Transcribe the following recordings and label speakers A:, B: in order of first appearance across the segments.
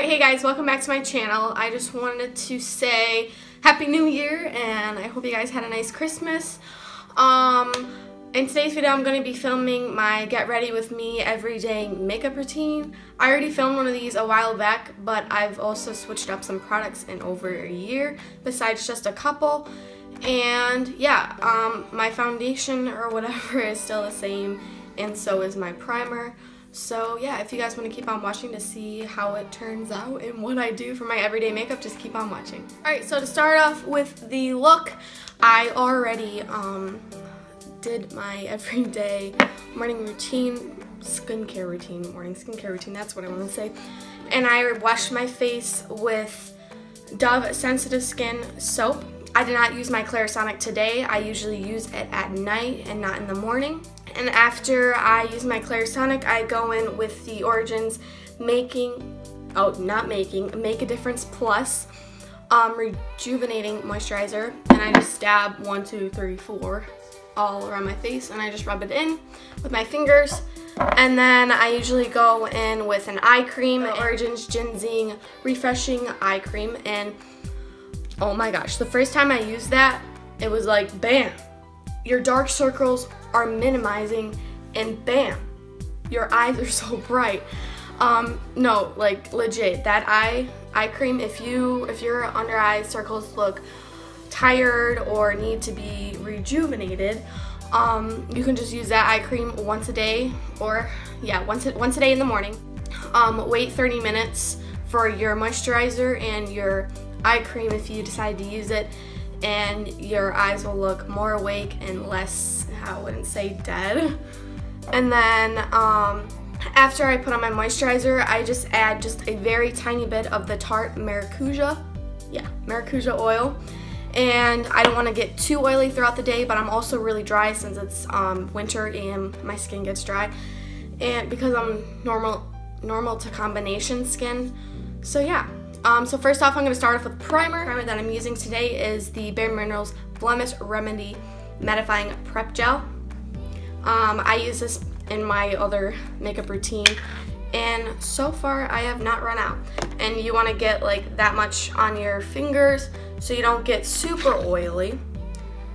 A: Alright, hey guys, welcome back to my channel. I just wanted to say Happy New Year and I hope you guys had a nice Christmas. Um, in today's video, I'm going to be filming my Get Ready With Me Everyday Makeup Routine. I already filmed one of these a while back, but I've also switched up some products in over a year, besides just a couple. And yeah, um, my foundation or whatever is still the same, and so is my primer. So yeah, if you guys want to keep on watching to see how it turns out and what I do for my everyday makeup, just keep on watching. Alright, so to start off with the look, I already um, did my everyday morning routine, skincare routine, morning skincare routine, that's what I want to say. And I washed my face with Dove Sensitive Skin Soap. I did not use my Clarisonic today. I usually use it at night and not in the morning. And after I use my Clarisonic, I go in with the Origins Making, oh, not Making, Make a Difference Plus um, Rejuvenating Moisturizer. And I just dab one, two, three, four all around my face and I just rub it in with my fingers. And then I usually go in with an eye cream, Origins GinZing Refreshing Eye Cream. And oh my gosh, the first time I used that, it was like, bam, your dark circles are minimizing and bam, your eyes are so bright. Um, no, like legit, that eye eye cream, if you if your under eye circles look tired or need to be rejuvenated, um, you can just use that eye cream once a day or yeah, once a, once a day in the morning. Um, wait 30 minutes for your moisturizer and your eye cream if you decide to use it and your eyes will look more awake and less, I wouldn't say dead. And then um, after I put on my moisturizer, I just add just a very tiny bit of the Tarte Maracuja, yeah, Maracuja oil. And I don't want to get too oily throughout the day, but I'm also really dry since it's um, winter and my skin gets dry. And because I'm normal, normal to combination skin. So yeah, um, so first off, I'm going to start off with primer. primer that I'm using today is the Bare Minerals Blemish Remedy Mattifying Prep Gel. Um, I use this in my other makeup routine and so far I have not run out. And you want to get like that much on your fingers so you don't get super oily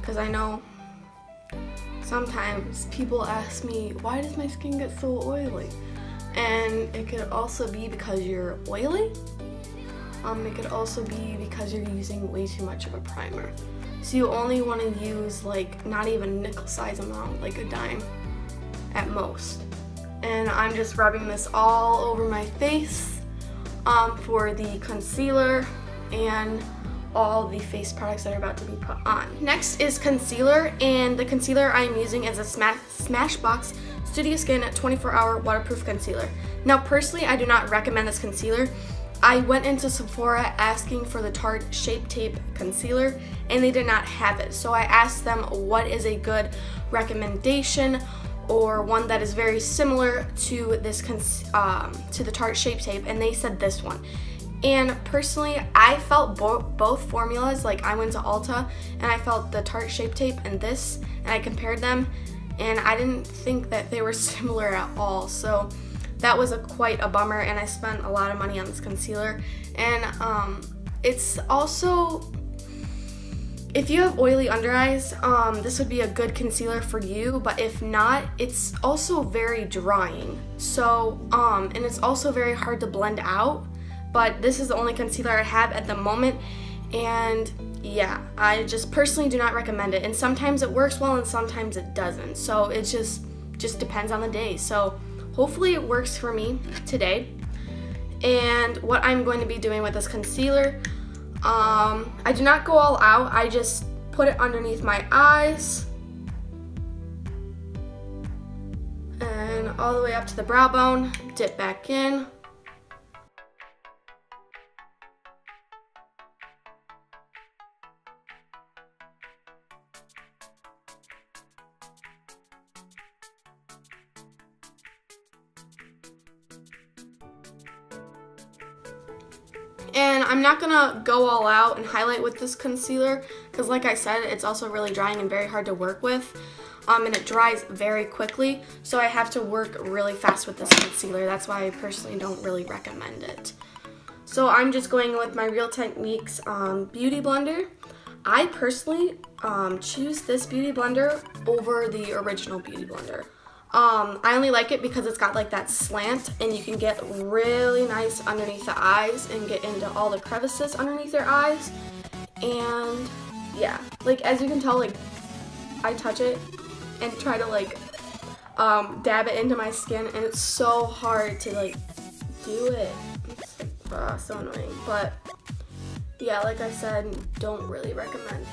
A: because I know sometimes people ask me why does my skin get so oily and it could also be because you're oily um, it could also be because you're using way too much of a primer. So you only want to use like not even nickel size amount, like a dime at most. And I'm just rubbing this all over my face um, for the concealer and all the face products that are about to be put on. Next is concealer, and the concealer I'm using is a Smash Smashbox Studio Skin 24 Hour Waterproof Concealer. Now personally, I do not recommend this concealer I went into Sephora asking for the Tarte Shape Tape Concealer and they did not have it. So I asked them what is a good recommendation or one that is very similar to this um, to the Tarte Shape Tape and they said this one. And personally, I felt bo both formulas, like I went to Ulta and I felt the Tarte Shape Tape and this and I compared them and I didn't think that they were similar at all. So that was a quite a bummer and I spent a lot of money on this concealer. And um, it's also if you have oily under eyes um, this would be a good concealer for you but if not it's also very drying. So um, and it's also very hard to blend out but this is the only concealer I have at the moment. And yeah I just personally do not recommend it. And sometimes it works well and sometimes it doesn't. So it just just depends on the day. So Hopefully it works for me today. And what I'm going to be doing with this concealer, um, I do not go all out. I just put it underneath my eyes. And all the way up to the brow bone, dip back in. And I'm not gonna go all out and highlight with this concealer because like I said, it's also really drying and very hard to work with. Um, and it dries very quickly, so I have to work really fast with this concealer. That's why I personally don't really recommend it. So I'm just going with my Real Techniques um, Beauty Blender. I personally um, choose this Beauty Blender over the original Beauty Blender. Um, I only like it because it's got like that slant and you can get really nice underneath the eyes and get into all the crevices underneath your eyes. And yeah, like as you can tell, like I touch it and try to like um, dab it into my skin and it's so hard to like do it. It's like, uh, so annoying. But yeah, like I said, don't really recommend.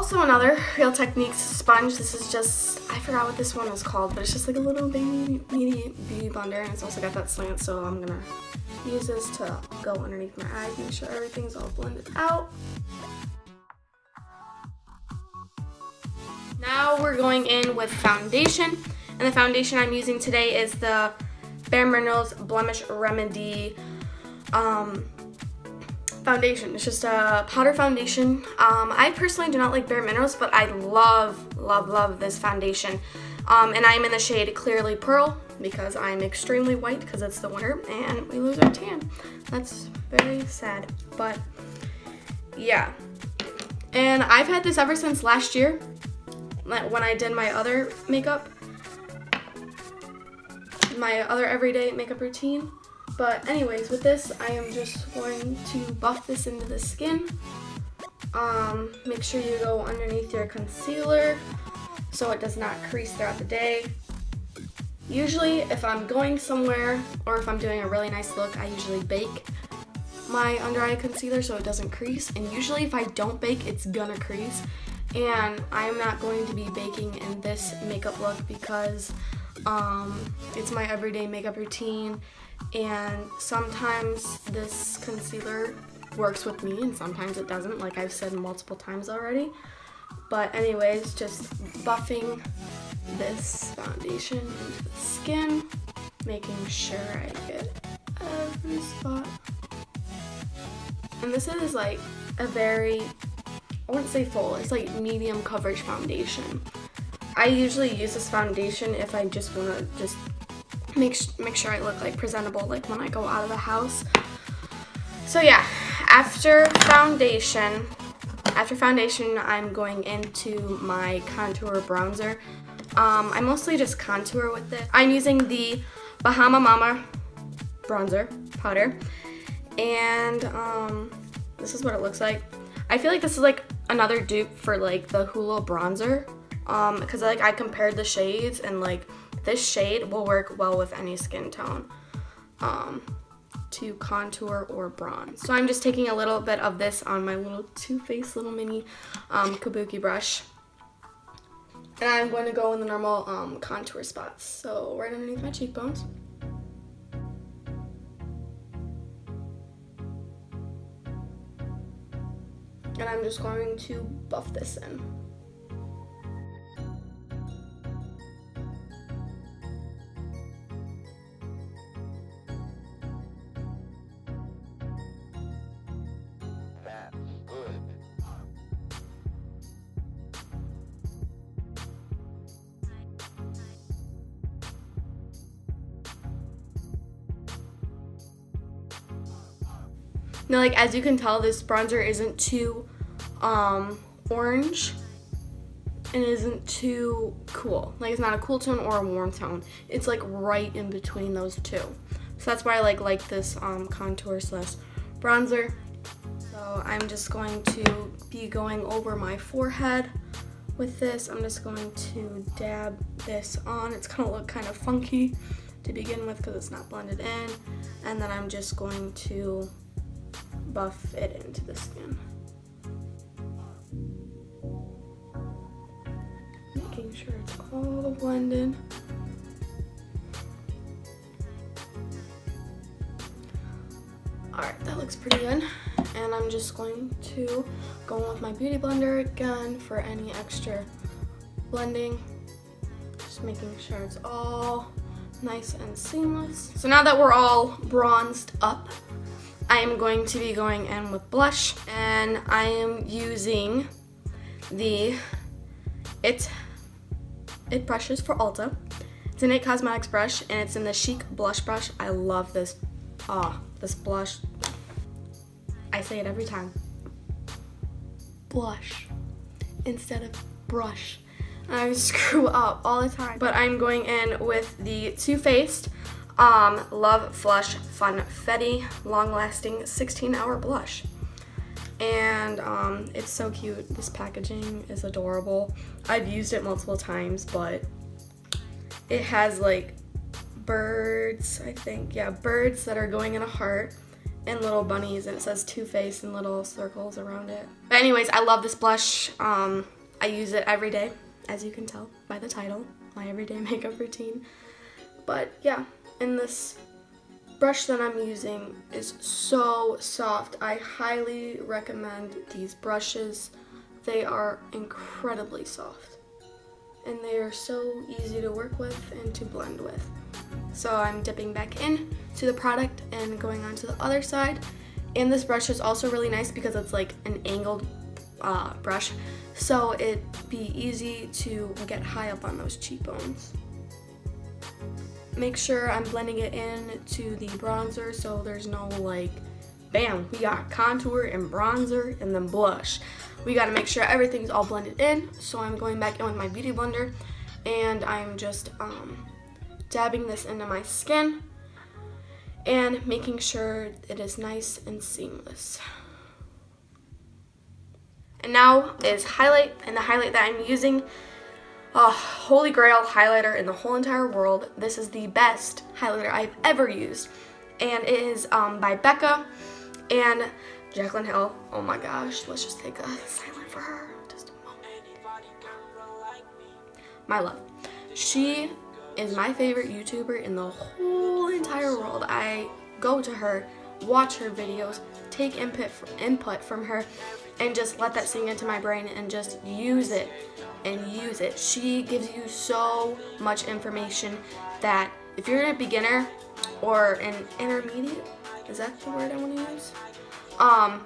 A: Also another Real Techniques sponge. This is just, I forgot what this one was called, but it's just like a little baby beauty, beauty blender and it's also got that slant so I'm gonna use this to go underneath my eyes, make sure everything's all blended out. Now we're going in with foundation and the foundation I'm using today is the Bare Minerals Blemish Remedy um, foundation. It's just a powder foundation. Um, I personally do not like Bare Minerals, but I love, love, love this foundation. Um, and I'm in the shade Clearly Pearl because I'm extremely white because it's the winter and we lose our tan. That's very sad, but yeah. And I've had this ever since last year when I did my other makeup, my other everyday makeup routine. But anyways, with this, I am just going to buff this into the skin. Um, make sure you go underneath your concealer so it does not crease throughout the day. Usually, if I'm going somewhere or if I'm doing a really nice look, I usually bake my under eye concealer so it doesn't crease. And usually if I don't bake, it's gonna crease. And I'm not going to be baking in this makeup look because um, it's my everyday makeup routine and sometimes this concealer works with me and sometimes it doesn't like I've said multiple times already. But anyways just buffing this foundation into the skin making sure I get every spot. And this is like a very I wouldn't say full it's like medium coverage foundation. I usually use this foundation if I just want to just make, make sure I look like presentable like when I go out of the house. So yeah, after foundation, after foundation, I'm going into my contour bronzer. Um, I mostly just contour with it. I'm using the Bahama Mama bronzer powder. And um, this is what it looks like. I feel like this is like another dupe for like the Hoola bronzer. Um, because like I compared the shades and like this shade will work well with any skin tone um, to contour or bronze. So I'm just taking a little bit of this on my little Too Faced little mini um, kabuki brush. And I'm going to go in the normal um, contour spots. So right underneath my cheekbones. And I'm just going to buff this in. Now, like, as you can tell, this bronzer isn't too um, orange and isn't too cool. Like, it's not a cool tone or a warm tone. It's, like, right in between those two. So that's why I, like, like this um, contour slash bronzer. So I'm just going to be going over my forehead with this. I'm just going to dab this on. It's gonna look kind of funky to begin with because it's not blended in. And then I'm just going to buff it into the skin. Making sure it's all blended. Alright, that looks pretty good. And I'm just going to go in with my Beauty Blender again for any extra blending. Just making sure it's all nice and seamless. So now that we're all bronzed up, I am going to be going in with blush and I am using the It It brushes for Ulta. It's an IT Cosmetics brush and it's in the Chic Blush Brush. I love this, ah, oh, this blush. I say it every time. Blush instead of brush. I screw up all the time. But I'm going in with the Too Faced um, Love Flush Funfetti Long Lasting 16 Hour Blush. And um, it's so cute. This packaging is adorable. I've used it multiple times, but it has like birds, I think. Yeah, birds that are going in a heart and little bunnies and it says Too Faced and little circles around it. But anyways, I love this blush. Um, I use it every day as you can tell by the title, my everyday makeup routine. But yeah, and this brush that I'm using is so soft. I highly recommend these brushes. They are incredibly soft and they are so easy to work with and to blend with. So I'm dipping back in to the product and going on to the other side. And this brush is also really nice because it's like an angled uh, brush so it'd be easy to get high up on those cheekbones. Make sure I'm blending it in to the bronzer so there's no like, bam, we got contour and bronzer and then blush. We gotta make sure everything's all blended in, so I'm going back in with my Beauty Blender and I'm just um, dabbing this into my skin and making sure it is nice and seamless. And now is highlight, and the highlight that I'm using, oh, holy grail highlighter in the whole entire world. This is the best highlighter I've ever used. And it is um, by Becca and Jaclyn Hill. Oh my gosh, let's just take a silent for her. Just a moment. My love. She is my favorite YouTuber in the whole entire world. I go to her, watch her videos, take input, input from her, and just let that sink into my brain and just use it and use it. She gives you so much information that if you're a beginner or an intermediate, is that the word I want to use? Um,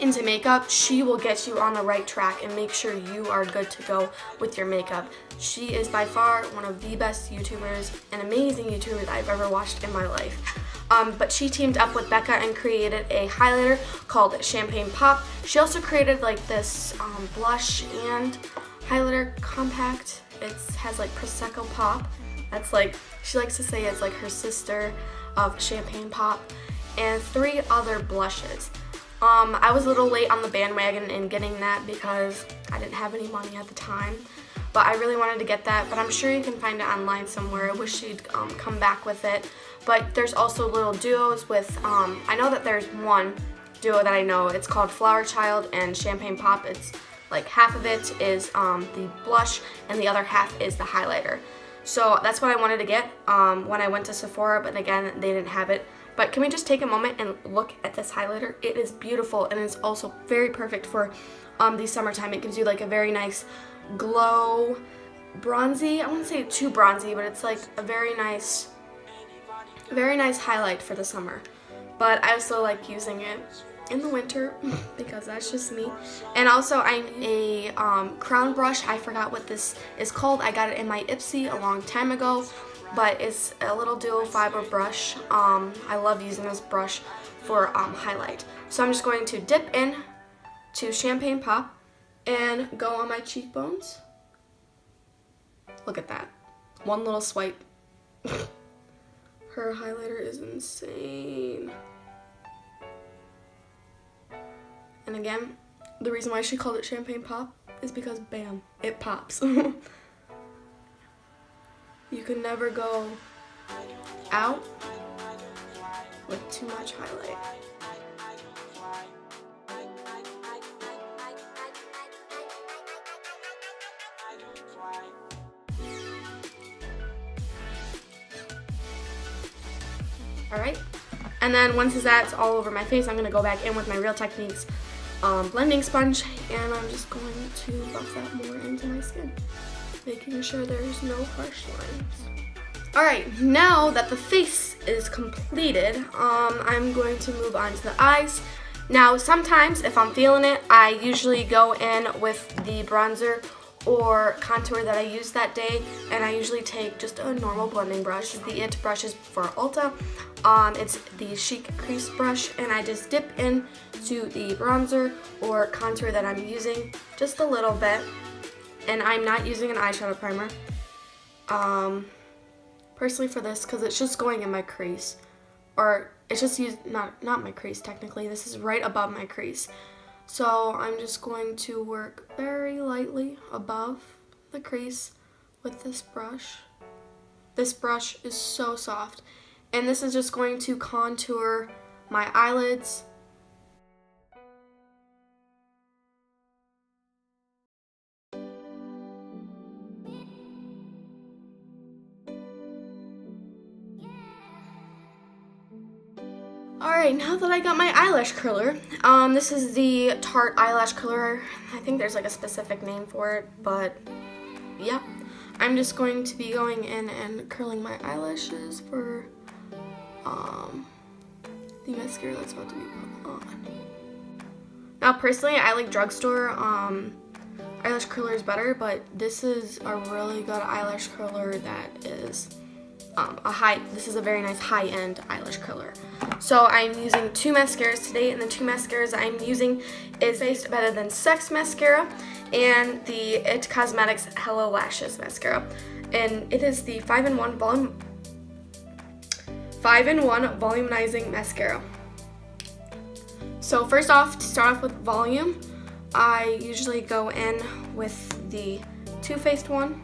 A: into makeup, she will get you on the right track and make sure you are good to go with your makeup. She is by far one of the best YouTubers and amazing YouTubers I've ever watched in my life. Um, but she teamed up with Becca and created a highlighter called Champagne Pop. She also created like this um, blush and highlighter compact. It has like Prosecco Pop. That's like, she likes to say it's like her sister of Champagne Pop. And three other blushes. Um, I was a little late on the bandwagon in getting that because I didn't have any money at the time. But I really wanted to get that, but I'm sure you can find it online somewhere. I wish she'd um, come back with it. But there's also little duos with, um, I know that there's one duo that I know. It's called Flower Child and Champagne Pop. It's like half of it is um, the blush and the other half is the highlighter. So that's what I wanted to get um, when I went to Sephora, but again, they didn't have it. But can we just take a moment and look at this highlighter? It is beautiful and it's also very perfect for um, the summertime. It gives you like a very nice glow, bronzy. I wouldn't say too bronzy, but it's like a very nice very nice highlight for the summer. But I also like using it in the winter because that's just me. And also I'm a um, crown brush. I forgot what this is called. I got it in my Ipsy a long time ago. But it's a little dual fiber brush. Um, I love using this brush for um, highlight. So I'm just going to dip in to Champagne Pop and go on my cheekbones. Look at that. One little swipe. Her highlighter is insane. And again, the reason why she called it Champagne Pop is because bam, it pops. you can never go out with too much highlight. Alright? And then once that's all over my face, I'm to go back in with my Real Techniques um, blending sponge and I'm just going to buff that more into my skin, making sure there's no harsh lines. Alright, now that the face is completed, um, I'm going to move on to the eyes. Now, sometimes if I'm feeling it, I usually go in with the bronzer or contour that I use that day and I usually take just a normal blending brush. The IT brush is for Ulta. Um, it's the Chic Crease brush and I just dip in to the bronzer or contour that I'm using just a little bit and I'm not using an eyeshadow primer. Um, personally for this because it's just going in my crease or it's just used not not my crease technically this is right above my crease so I'm just going to work very lightly above the crease with this brush. This brush is so soft. And this is just going to contour my eyelids Alright, now that I got my eyelash curler, um, this is the Tarte eyelash curler. I think there's like a specific name for it, but yeah. I'm just going to be going in and curling my eyelashes for um, the mascara that's about to be put on. Now personally, I like drugstore um, eyelash curlers better, but this is a really good eyelash curler that is um, a high, this is a very nice high-end eyelash curler. So I'm using two mascaras today, and the two mascaras I'm using is Faced Better Than Sex Mascara and the IT Cosmetics Hello Lashes Mascara. And it is the 5-in-1 volume 5-in-1 volumizing mascara. So first off, to start off with volume, I usually go in with the Too Faced one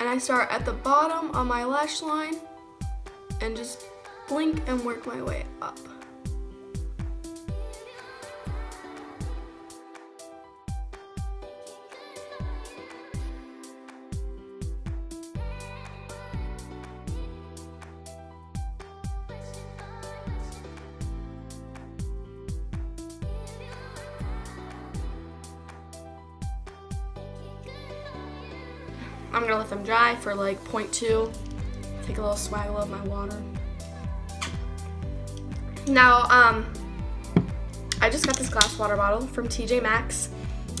A: and I start at the bottom on my lash line and just blink and work my way up. I'm gonna let them dry for like 0.2. Take a little swaggle of my water. Now, um, I just got this glass water bottle from TJ Maxx.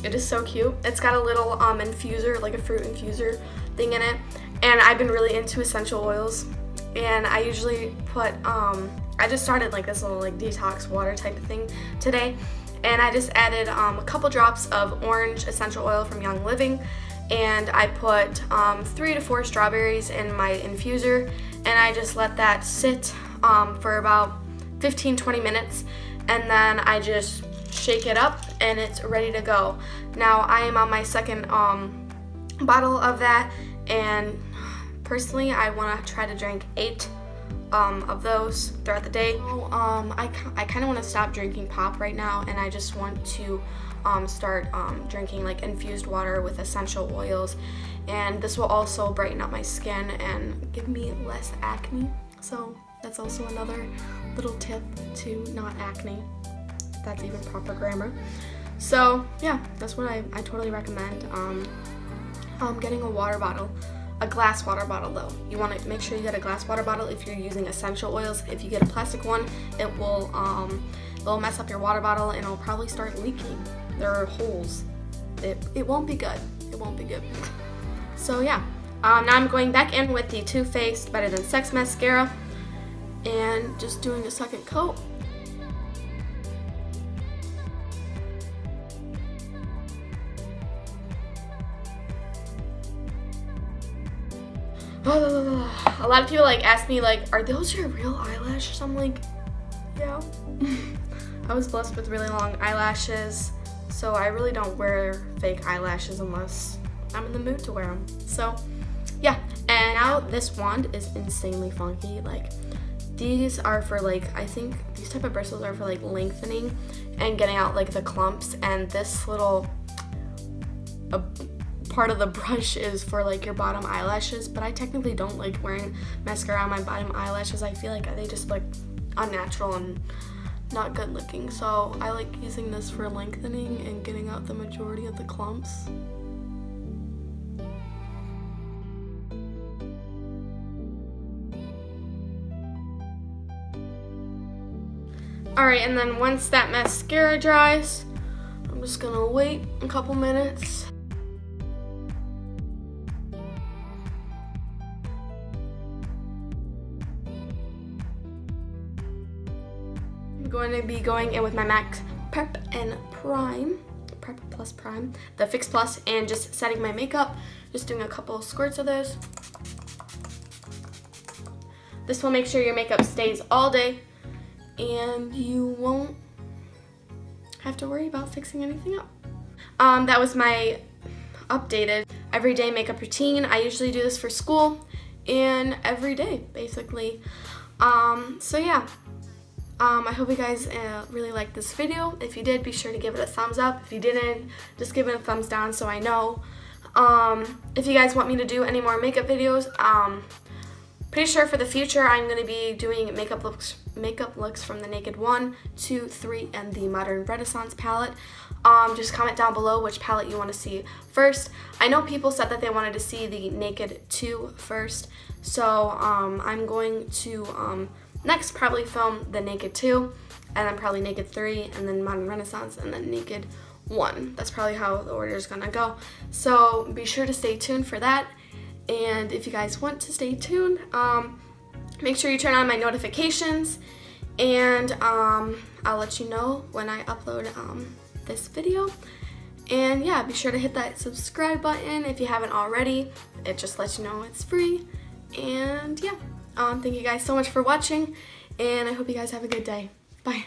A: It is so cute. It's got a little um, infuser, like a fruit infuser thing in it. And I've been really into essential oils. And I usually put, um, I just started like this little like detox water type of thing today. And I just added um, a couple drops of orange essential oil from Young Living and I put um, three to four strawberries in my infuser and I just let that sit um, for about 15-20 minutes and then I just shake it up and it's ready to go. Now I am on my second um, bottle of that and personally I want to try to drink eight um, of those throughout the day. Um, I, I kind of want to stop drinking pop right now and I just want to um, start um, drinking like infused water with essential oils and this will also brighten up my skin and give me less acne so that's also another little tip to not acne that's even proper grammar so yeah that's what I, I totally recommend um, um, getting a water bottle a glass water bottle though. You want to make sure you get a glass water bottle if you're using essential oils. If you get a plastic one, it will um, it'll mess up your water bottle and it'll probably start leaking there are holes. It, it won't be good. It won't be good. So yeah, um, now I'm going back in with the Too Faced Better Than Sex Mascara and just doing a second coat. a lot of people like ask me like, are those your real eyelashes? I'm like, yeah. I was blessed with really long eyelashes so I really don't wear fake eyelashes unless I'm in the mood to wear them. So yeah, and now this wand is insanely funky. Like these are for like, I think these type of bristles are for like lengthening and getting out like the clumps and this little a part of the brush is for like your bottom eyelashes but I technically don't like wearing mascara on my bottom eyelashes. I feel like they just look unnatural and not good looking. So I like using this for lengthening and getting out the majority of the clumps. Alright, and then once that mascara dries, I'm just gonna wait a couple minutes. I'm going to be going in with my MAC Prep and Prime, Prep Plus Prime, the Fix Plus, and just setting my makeup, just doing a couple squirts of those. This will make sure your makeup stays all day and you won't have to worry about fixing anything up. Um, that was my updated everyday makeup routine. I usually do this for school and every day, basically. Um, so yeah, um, I hope you guys uh, really liked this video. If you did, be sure to give it a thumbs up. If you didn't, just give it a thumbs down so I know. Um, if you guys want me to do any more makeup videos, um, pretty sure for the future I'm going to be doing makeup looks makeup looks from the Naked 1, 2, 3, and the Modern Renaissance palette. Um, just comment down below which palette you want to see first. I know people said that they wanted to see the Naked 2 first, so um, I'm going to um, next probably film the Naked 2, and then probably Naked 3, and then Modern Renaissance, and then Naked 1. That's probably how the order is going to go. So be sure to stay tuned for that. And if you guys want to stay tuned, um, make sure you turn on my notifications and um, I'll let you know when I upload um, this video. And yeah, be sure to hit that subscribe button if you haven't already. It just lets you know it's free. And yeah, um, thank you guys so much for watching and I hope you guys have a good day. Bye.